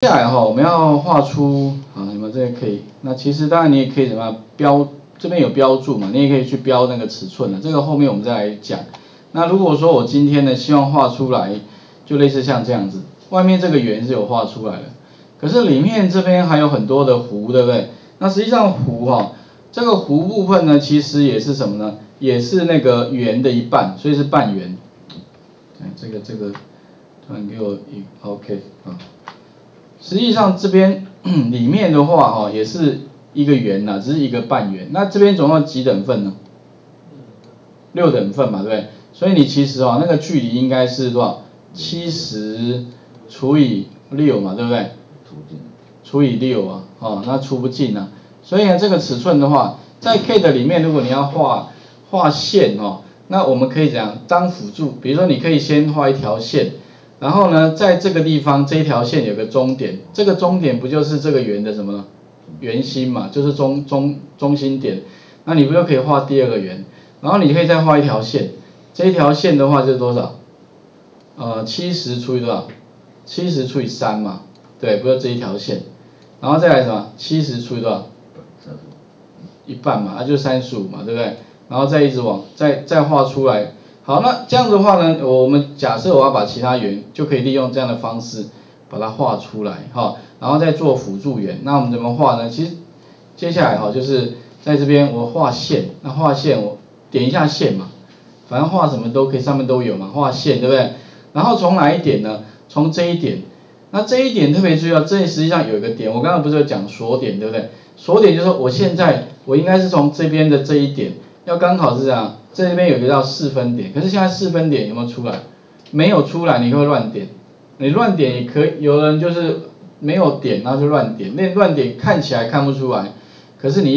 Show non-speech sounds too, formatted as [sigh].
接下来哈，我们要画出啊，你们这个可以，那其实当然你也可以怎么样标，这边有标注嘛，你也可以去标那个尺寸的，这个后面我们再来讲。那如果说我今天呢，希望画出来，就类似像这样子，外面这个圆是有画出来的，可是里面这边还有很多的弧，对不对？那实际上弧哈，这个弧部分呢，其实也是什么呢？也是那个圆的一半，所以是半圆。看这个这个，突然给我一 OK 啊。实际上这边 [clears throat] 里面的话哈，也是一个圆呐，只是一个半圆。那这边总共几等份呢？六等份嘛，对不对？所以你其实哦，那个距离应该是多少？七十除以六嘛，对不对？除以六啊，哦，那除不尽啊。所以呢，这个尺寸的话，在 K 的里面，如果你要画画线哦，那我们可以怎样当辅助？比如说，你可以先画一条线。然后呢，在这个地方这一条线有个终点，这个终点不就是这个圆的什么呢？圆心嘛，就是中中中心点。那你不就可以画第二个圆？然后你可以再画一条线，这一条线的话就是多少？呃，七十除以多少？七十除以三嘛，对，不就这一条线。然后再来什么？七十除以多少？一半嘛，那就三十五嘛，对不对？然后再一直往再再画出来。好，那这样的话呢，我们假设我要把其他圆，就可以利用这样的方式把它画出来，哈，然后再做辅助圆。那我们怎么画呢？其实接下来哈，就是在这边我画线，那画线我点一下线嘛，反正画什么都可以，上面都有嘛，画线对不对？然后从哪一点呢？从这一点，那这一点特别注意，这里实际上有一个点，我刚刚不是有讲锁点对不对？锁点就是我现在我应该是从这边的这一点，要刚好是这样。这边有一个叫四分点，可是现在四分点有没有出来？没有出来，你会乱点。你乱点也可以，有人就是没有点，然后就乱点。那乱点看起来看不出来，可是你。